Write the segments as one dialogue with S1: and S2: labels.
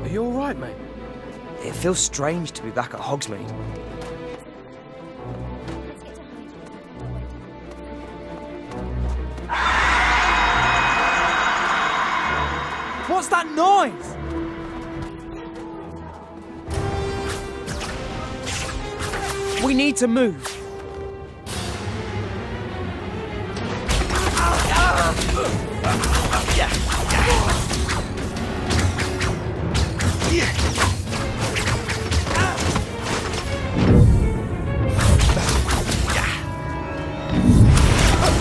S1: Are you alright, mate?
S2: It feels strange to be back at Hogsmeade. What's that noise? We need to move.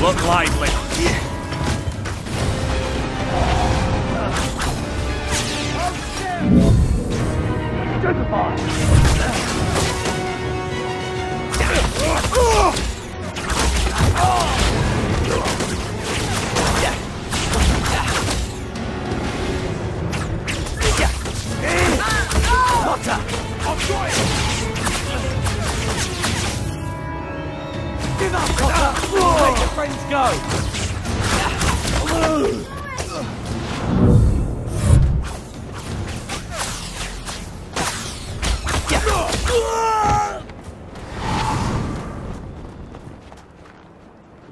S3: Look lively.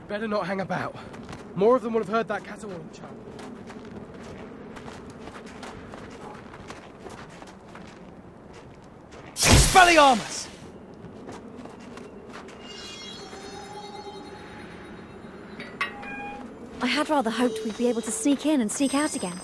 S1: Better not hang about. More of them will have heard that caterwauling chant.
S2: Expelliarmus!
S4: I had rather hoped we'd be able to sneak in and sneak out again.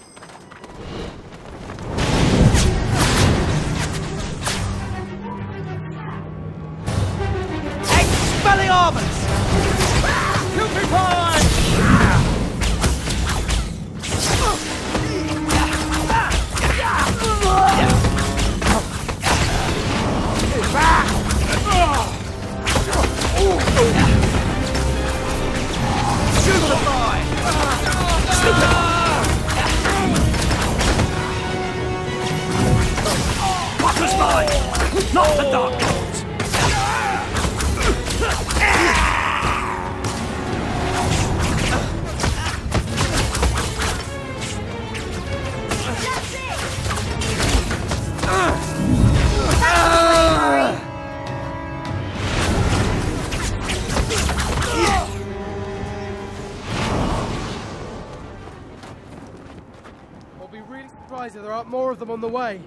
S1: Aren't more of them on the way.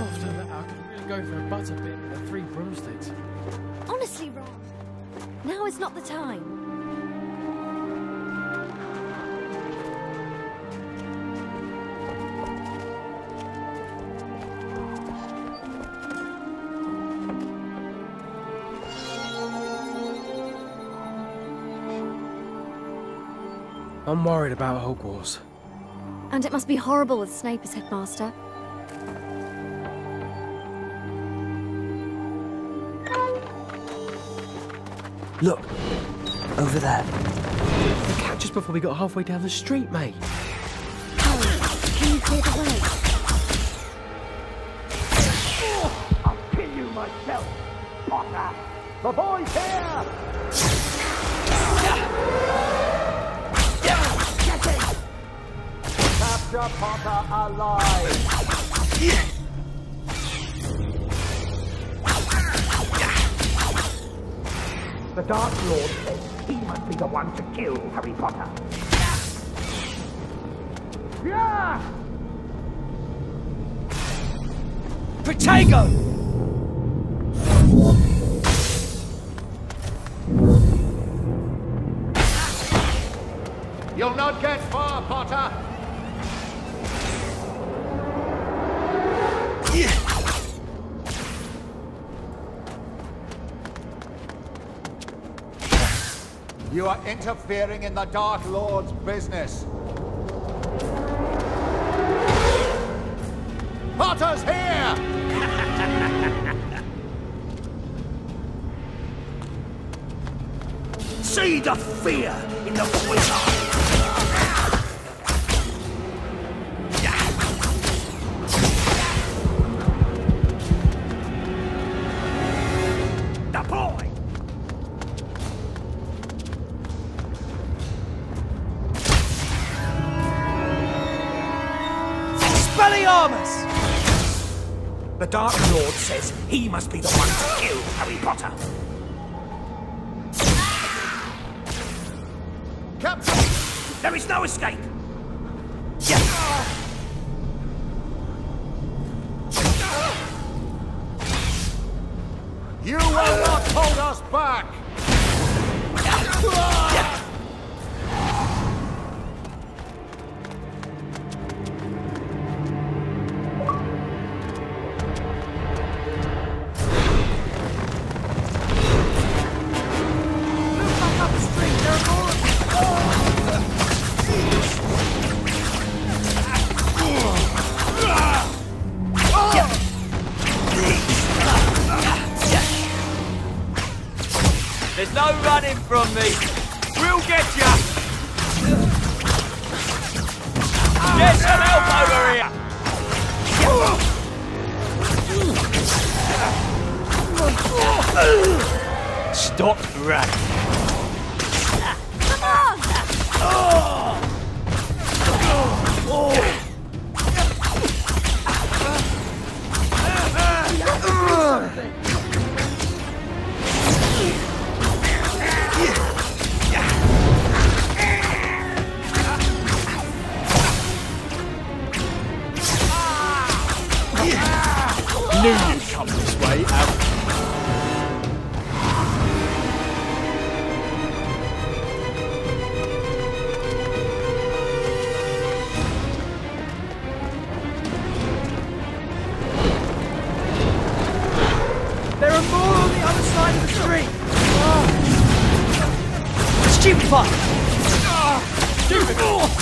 S1: After that, I could really go for a butterbeer with three broomsticks.
S4: Honestly, Ron, now is not the time.
S1: I'm worried about Hogwarts.
S4: And it must be horrible with Snape as headmaster.
S2: Look, over there.
S1: They catch us before we got halfway down the street, mate.
S4: Harry, can you clear the way?
S5: I'll kill you myself, Potter. The boy's here! Capture Potter alive! The Dark Lord says he must be the one to kill Harry Potter.
S2: Protego!
S5: You'll not get far, Potter! You are interfering in the Dark Lord's business. Potter's here!
S6: See the fear in the
S2: wizard! Dark Lord says he must be the one to kill Harry Potter.
S6: Captain! There is no escape!
S5: Yeah. on
S1: me. Oh!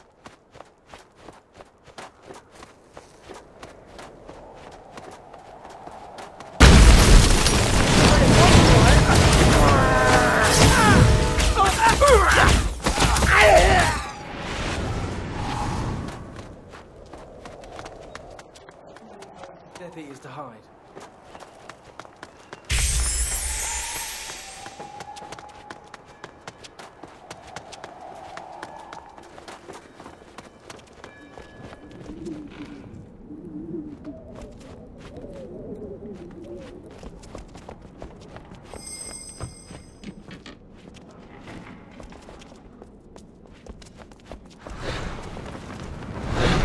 S3: Debbie is to hide.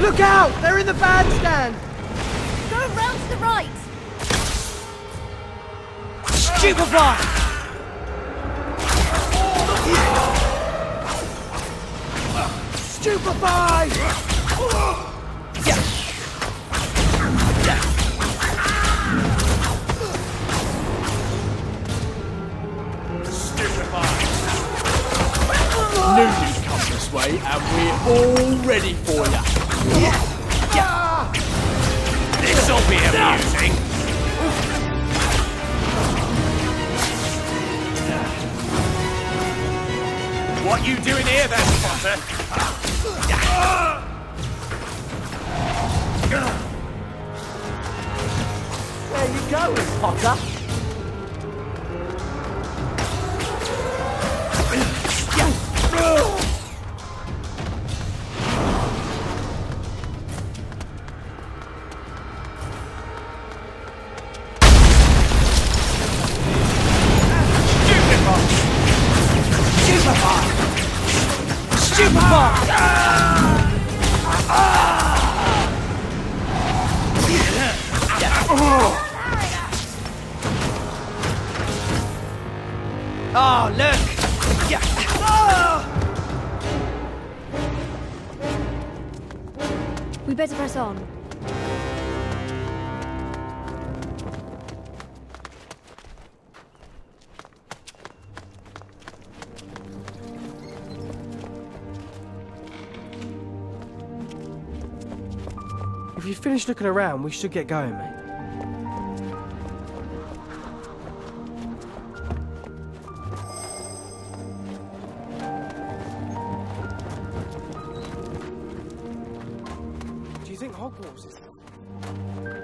S3: Look out! They're in the bandstand!
S5: the right!
S1: Stupefy!
S3: Stupefy!
S1: If you finish looking around, we should get going, mate. Do you think Hogwarts is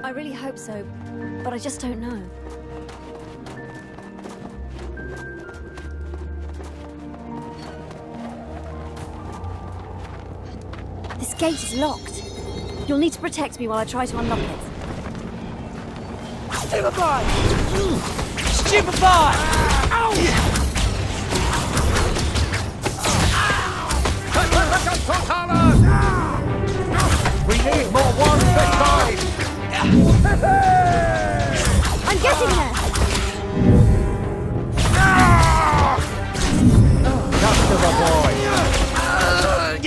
S4: I really hope so, but I just don't know. This gate is locked. You'll need to protect me while I try to unlock it.
S2: Stupefy! Stupefy!
S5: We need more ones this time!
S4: I'm getting there!
S5: Just to the boy!
S7: Uh,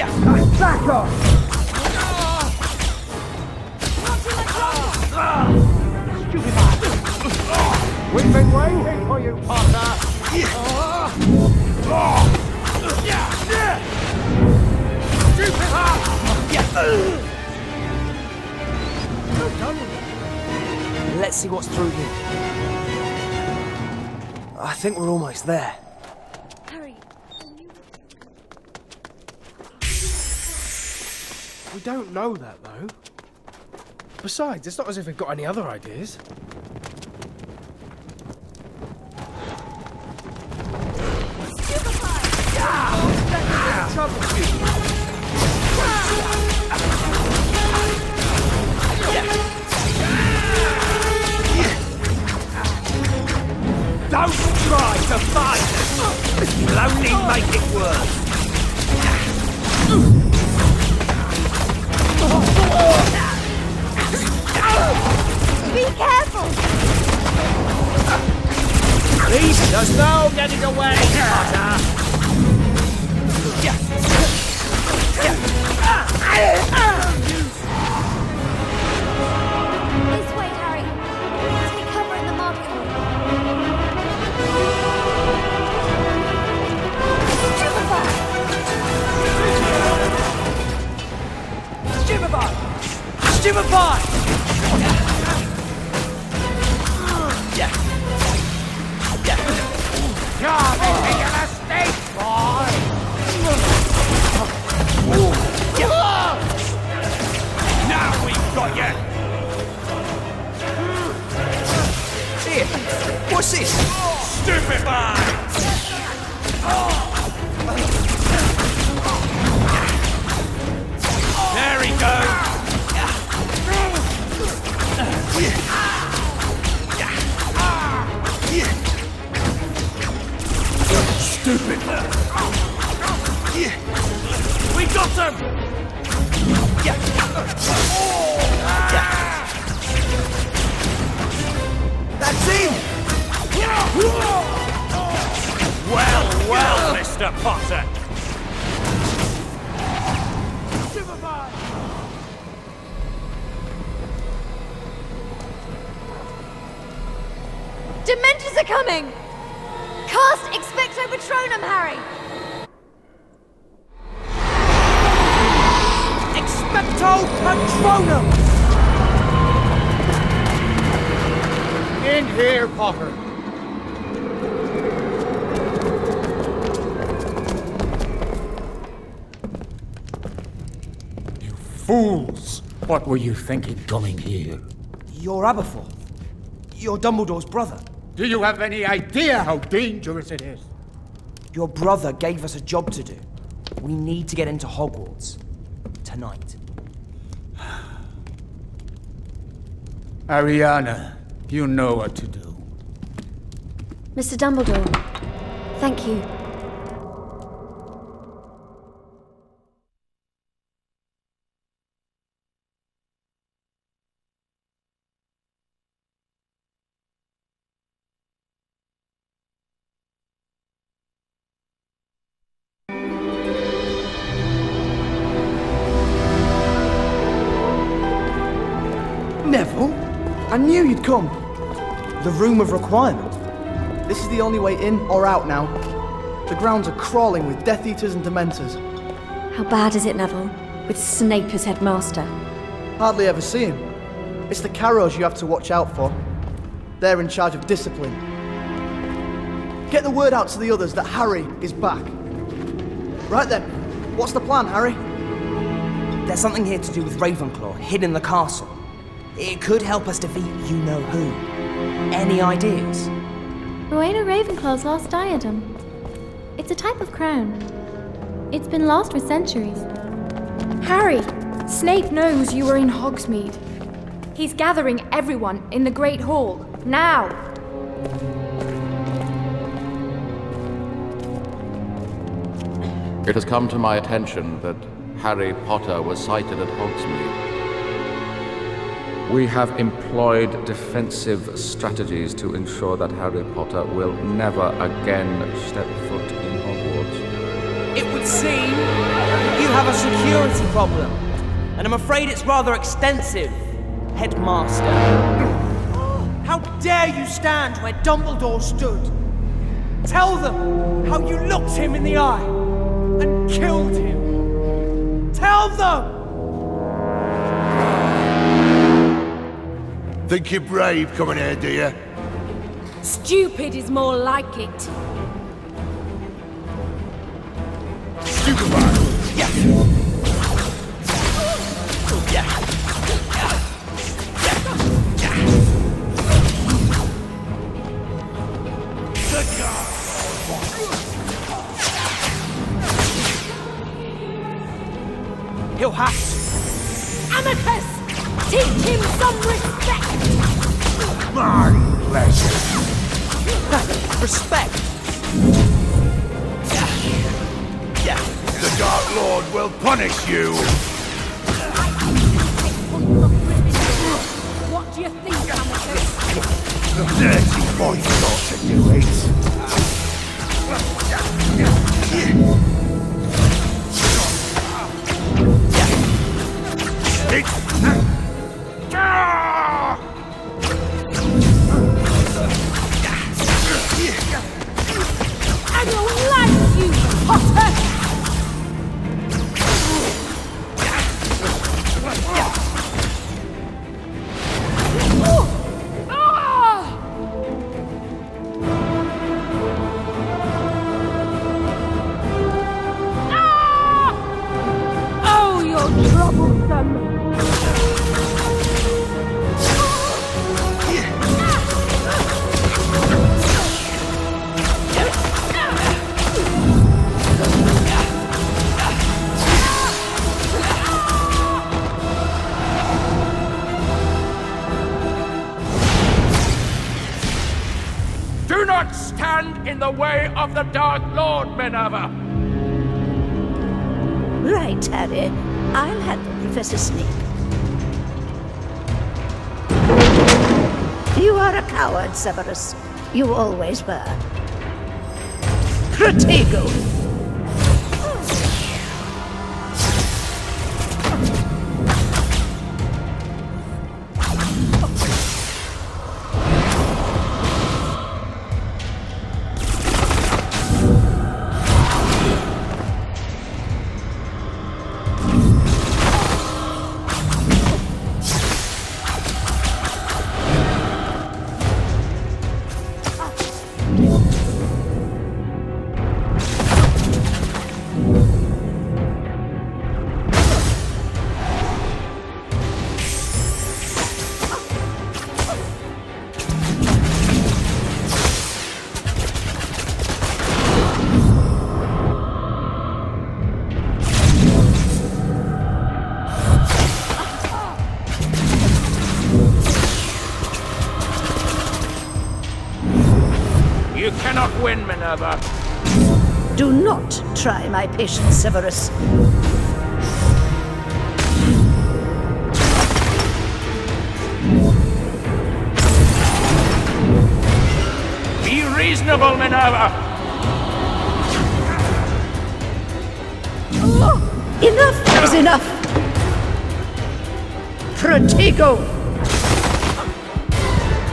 S7: Back off!
S5: We've been waiting for you, Potter!
S2: Let's see what's through here. I think we're almost there.
S4: Harry,
S1: We don't know that, though. Besides, it's not as if we've got any other ideas.
S4: Patronum!
S5: In here, Potter!
S8: You fools!
S5: What were you thinking coming here?
S2: You're Aberforth. You're Dumbledore's brother.
S5: Do you have any idea how dangerous it is?
S2: Your brother gave us a job to do. We need to get into Hogwarts. Tonight.
S5: Ariana, you know what to do.
S4: Mr. Dumbledore, thank you.
S8: Neville? I knew you'd come. The Room of Requirement. This is the only way in or out now. The grounds are crawling with Death Eaters and Dementors.
S4: How bad is it, Neville? With Snape as headmaster.
S8: Hardly ever see him. It's the Carrows you have to watch out for. They're in charge of discipline. Get the word out to the others that Harry is back. Right then, what's the plan, Harry?
S2: There's something here to do with Ravenclaw, hidden in the castle. It could help us defeat you know who. Any ideas?
S4: Rowena Ravenclaw's lost diadem. It's a type of crown. It's been lost for centuries.
S9: Harry, Snape knows you were in Hogsmeade. He's gathering everyone in the Great Hall, now.
S10: It has come to my attention that Harry Potter was sighted at Hogsmeade. We have employed defensive strategies to ensure that Harry Potter will never again step foot in Hogwarts.
S2: It would seem you have a security problem. And I'm afraid it's rather extensive, Headmaster.
S11: How dare you stand where Dumbledore stood? Tell them how you looked him in the eye and killed him. Tell them!
S12: Think you're brave coming here, do you?
S9: Stupid is more like it.
S2: He'll have to.
S9: Amicus! Teach him some respect!
S12: My pleasure.
S2: Respect.
S12: The Dark Lord will punish you.
S9: What do you think, Amicus?
S12: Dirty boy thought to do it.
S5: Do not stand in the way of the Dark Lord, Minerva!
S13: Right, Harry. I'll handle Professor Snape. You are a coward, Severus. You always were. Protego!
S3: Minerva.
S13: Do not try my patience, Severus.
S3: Be reasonable, Minerva.
S13: Oh, enough is enough! Protego!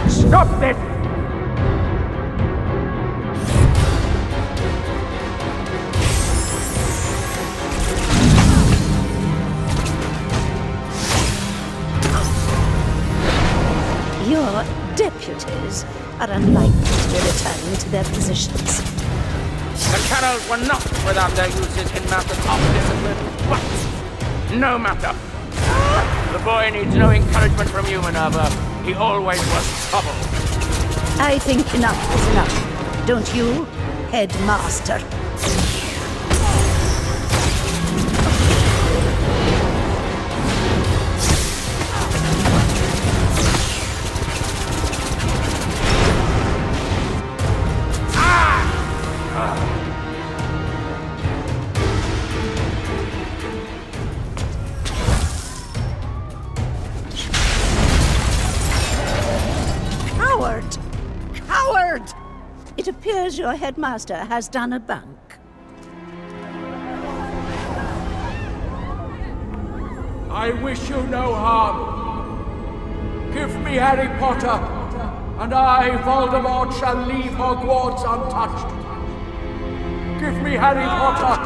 S5: Stop this!
S13: Are unlikely to be returning to their positions.
S3: The Carrows were not without their uses in matters of discipline, but no matter. The boy needs no encouragement from you, Minerva. He always was trouble.
S13: I think enough is enough. Don't you, headmaster? Your headmaster has done a bunk.
S5: I wish you no harm. Give me Harry Potter, and I, Voldemort, shall leave Hogwarts untouched. Give me Harry Potter,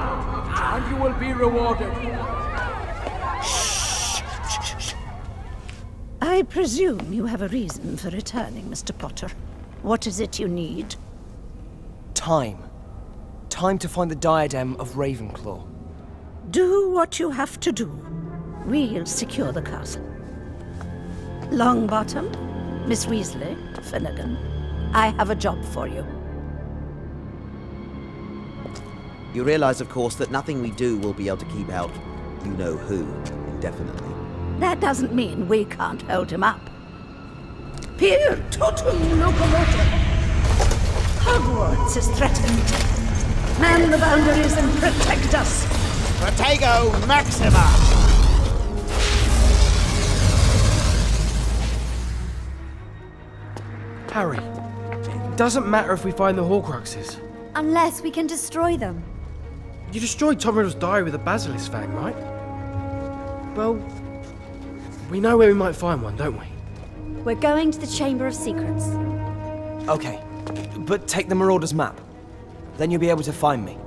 S5: and you will be rewarded.
S13: I presume you have a reason for returning, Mr. Potter. What is it you need?
S2: Time. Time to find the diadem of Ravenclaw.
S13: Do what you have to do. We'll secure the castle. Longbottom, Miss Weasley, Finnegan, I have a job for you.
S14: You realize, of course, that nothing we do will be able to keep out you know who indefinitely.
S13: That doesn't mean we can't hold him up. Pier totum locomotor! Hogwarts is threatened. Man the boundaries and protect us!
S12: Protego Maxima!
S1: Harry, it doesn't matter if we find the Horcruxes.
S15: Unless we can destroy them.
S1: You destroyed Tom Riddle's diary with a basilisk fang, right? Well, we know where we might find one, don't we?
S15: We're going to the Chamber of Secrets.
S2: Okay, but take the Marauder's map. Then you'll be able to find me.